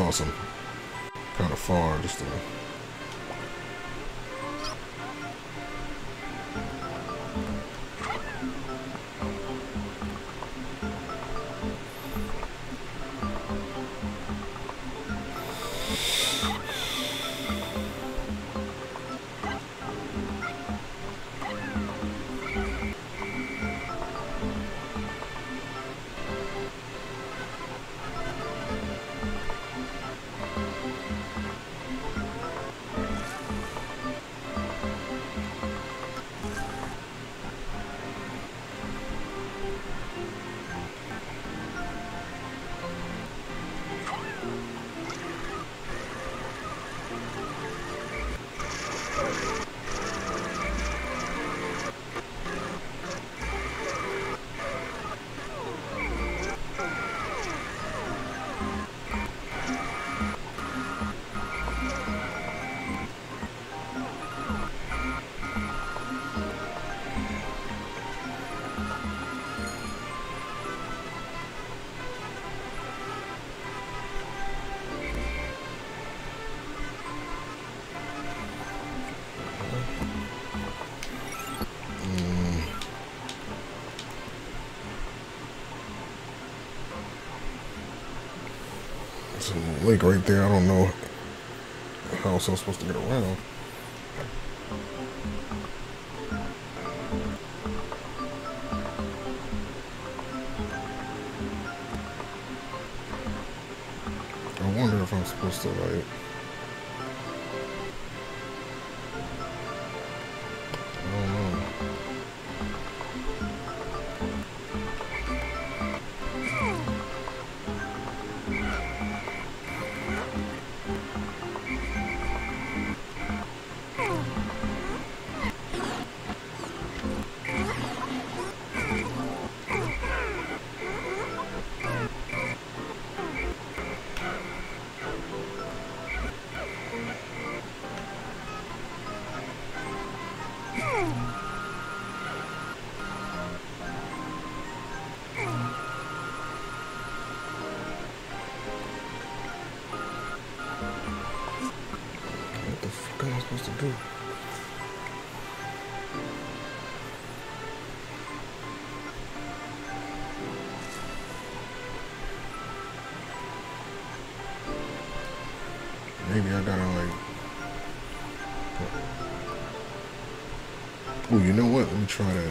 Them kind of far just to lake right there. I don't know how else I'm supposed to get around. I wonder if I'm supposed to like. Try that.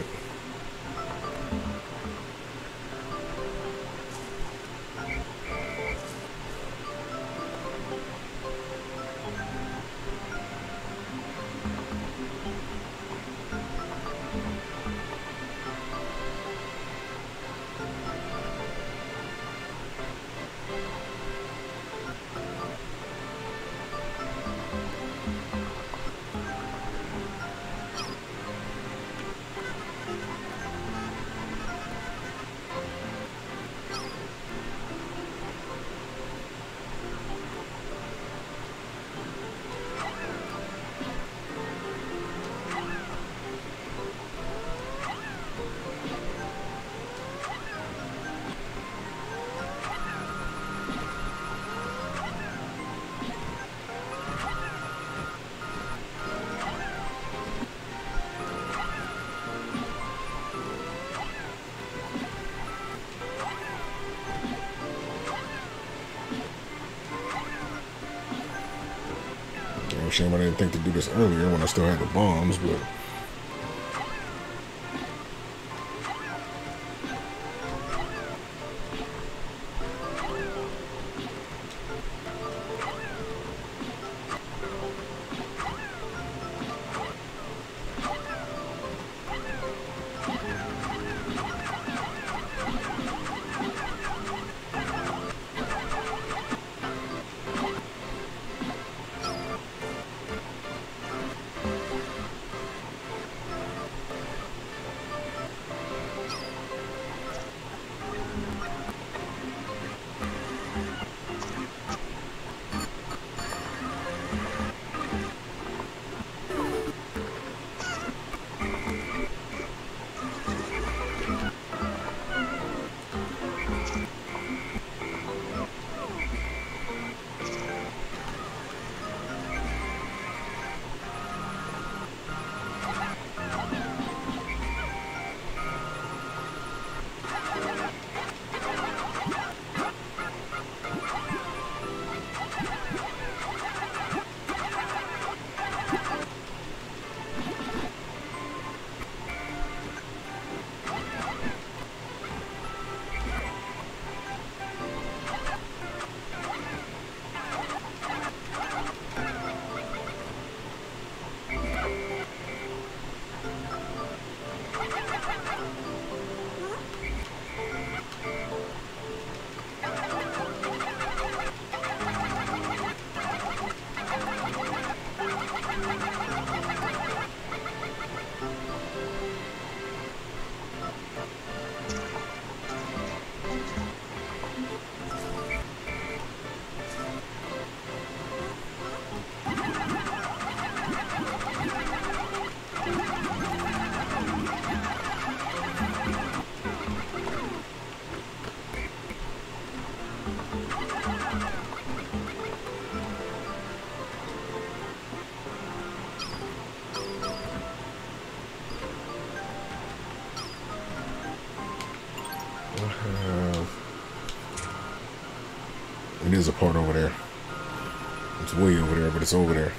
Shame I didn't think to do this earlier when I still had the bombs, but. Over there,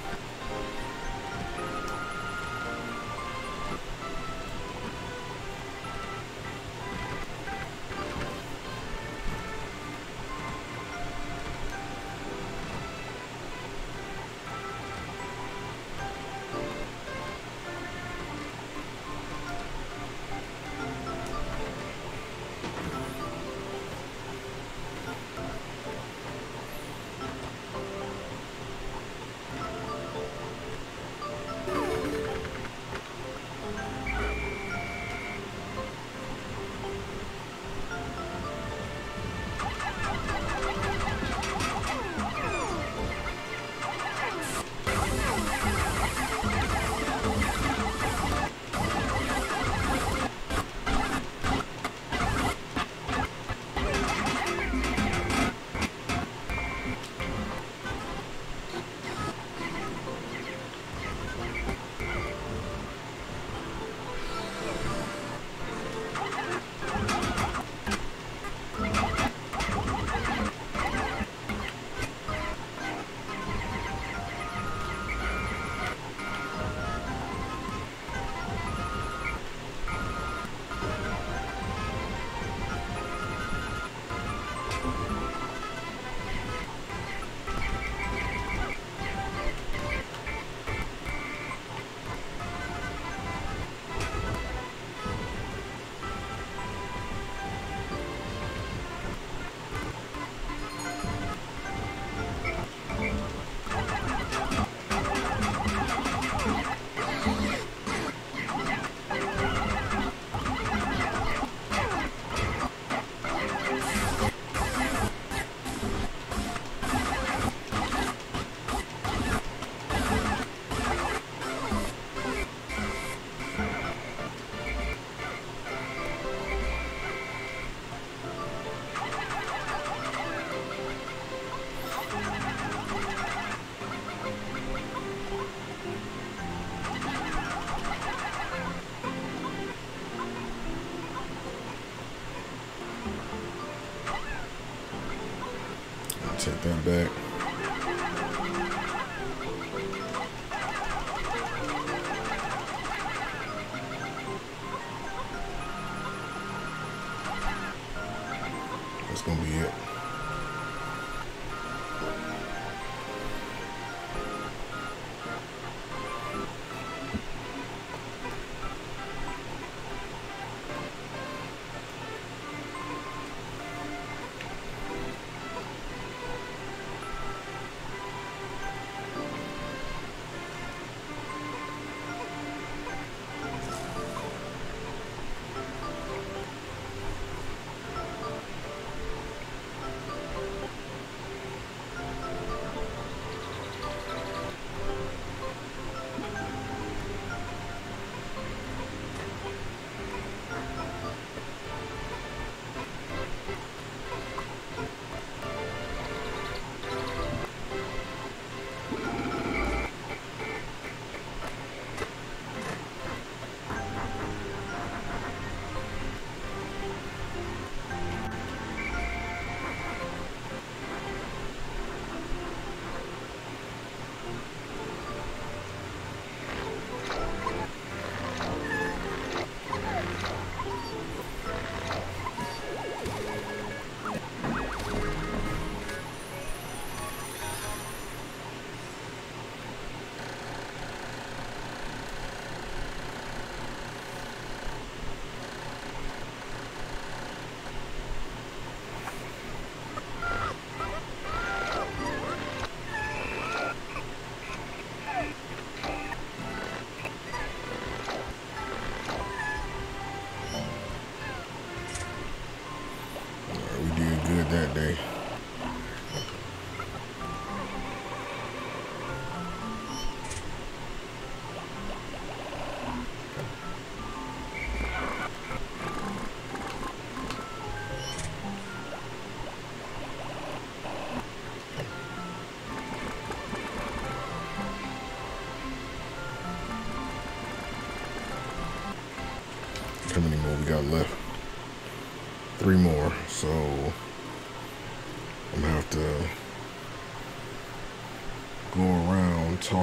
Take that back.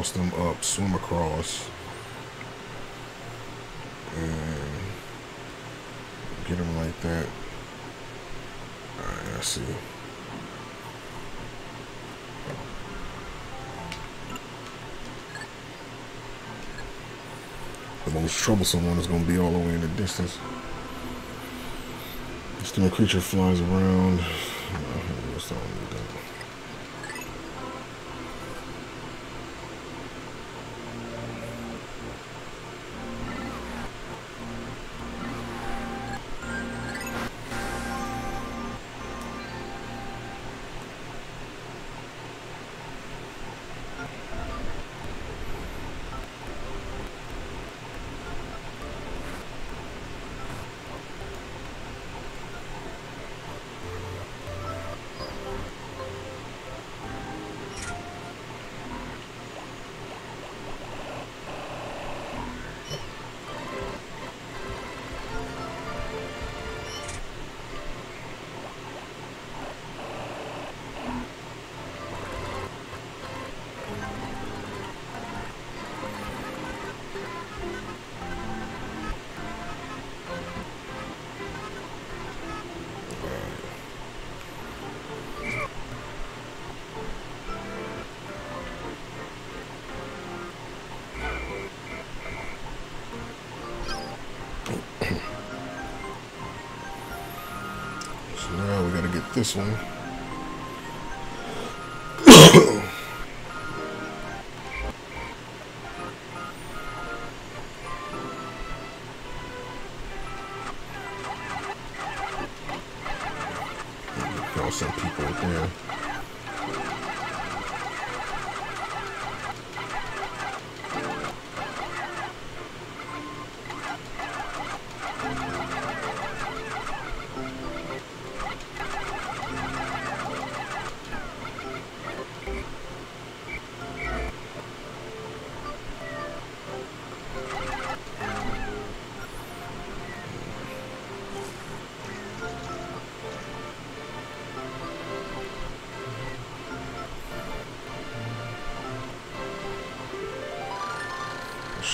Toss them up, swim across, and get them like that. Alright, I see. The most troublesome one is going to be all the way in the distance. This a creature flies around. This one.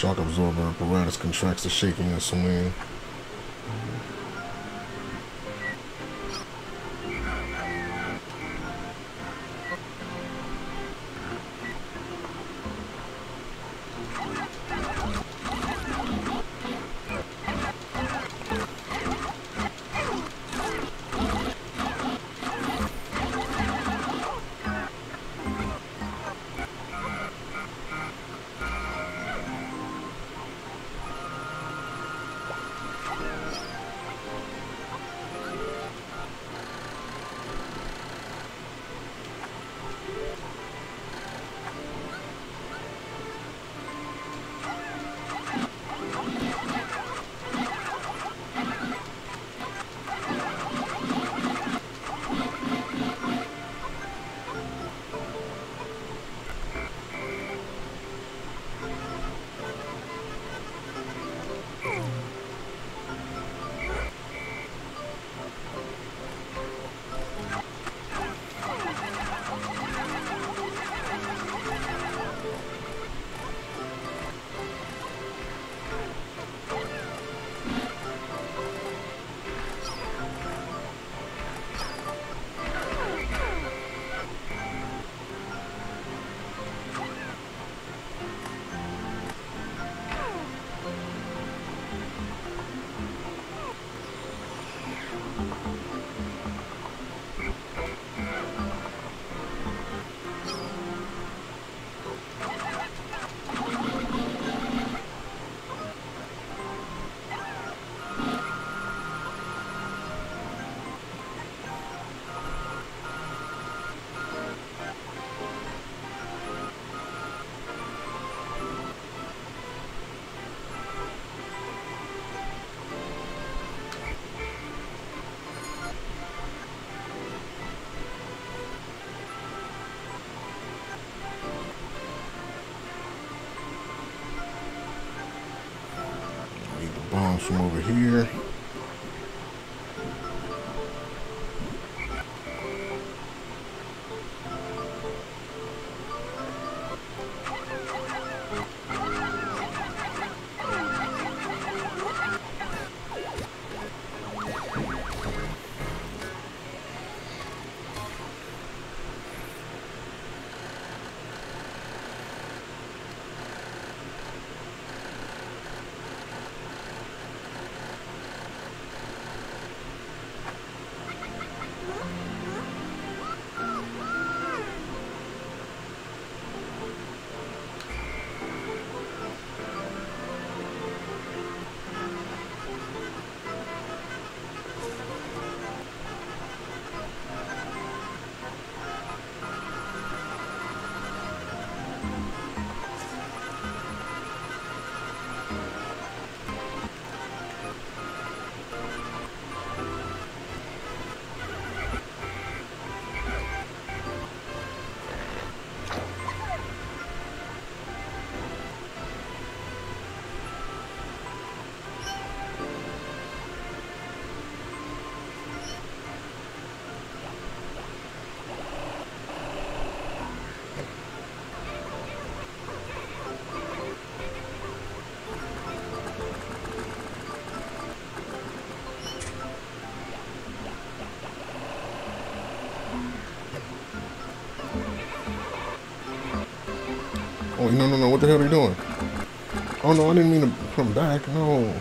Shock absorber apparatus contracts the shaking and swing. From over here. No, no, no. What the hell are you doing? Oh, no, I didn't mean to come back. No.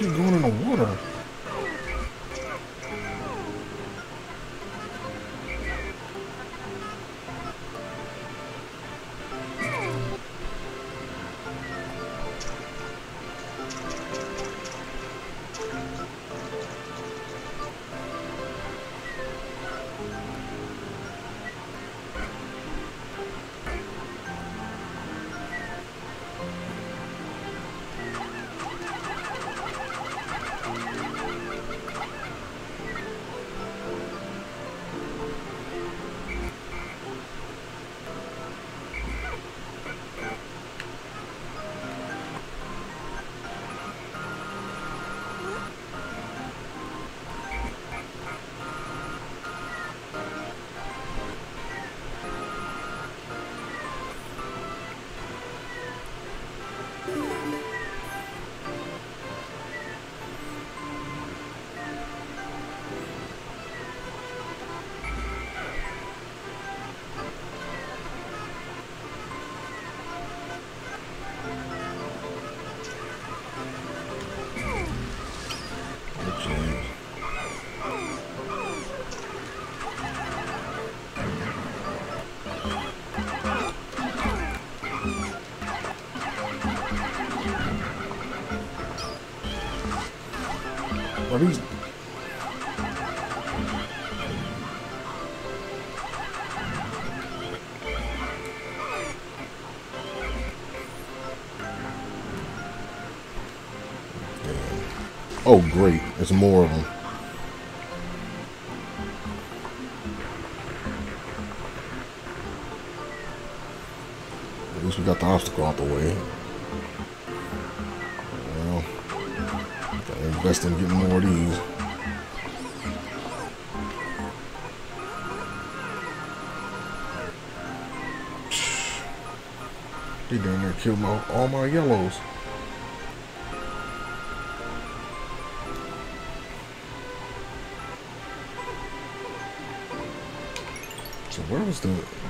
Are you going in Oh, great. There's more of them. At least we got the obstacle out the way. Well, gotta invest in getting more of these. They down there killed my, all my yellows. Was the...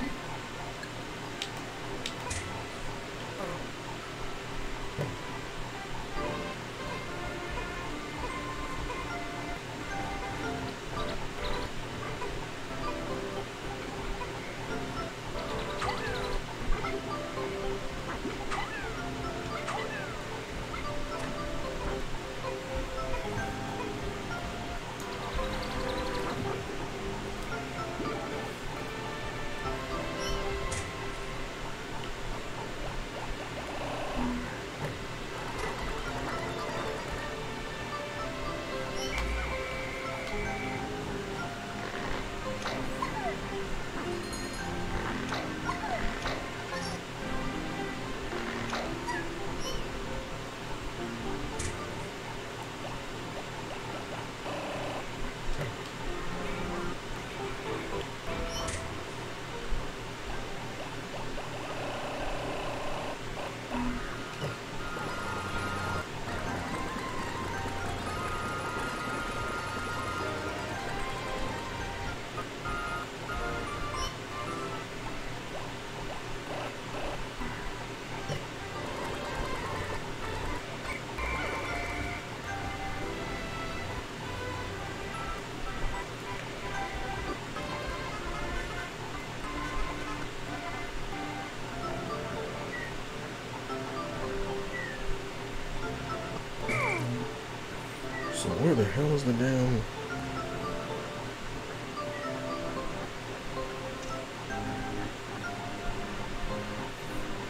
where the hell is the damn...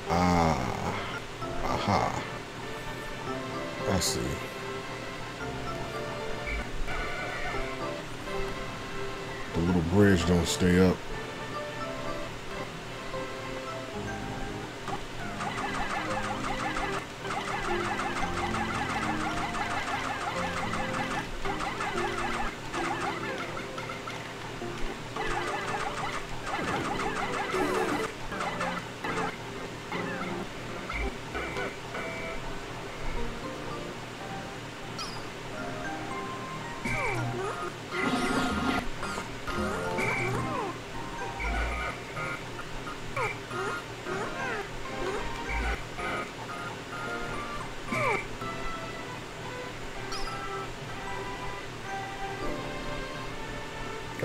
Ah. Aha. I see. The little bridge don't stay up.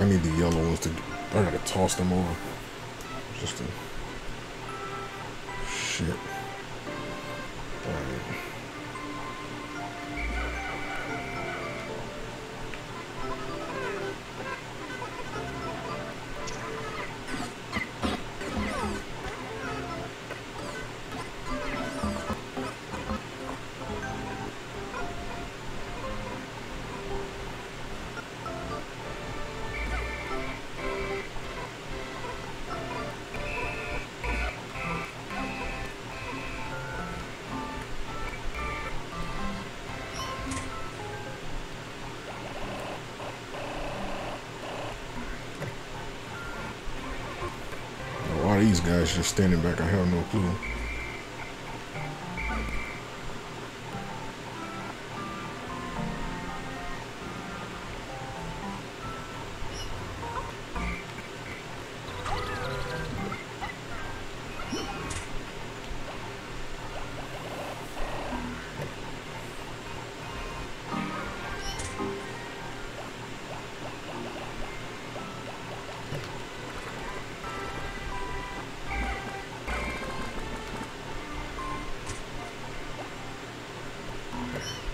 I need the yellow ones to. I gotta toss them over. Just to. Shit. Guys just standing back? I have no clue. Even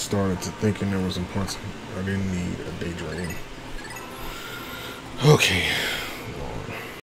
started to thinking there was parts I didn't need a daydream. Okay.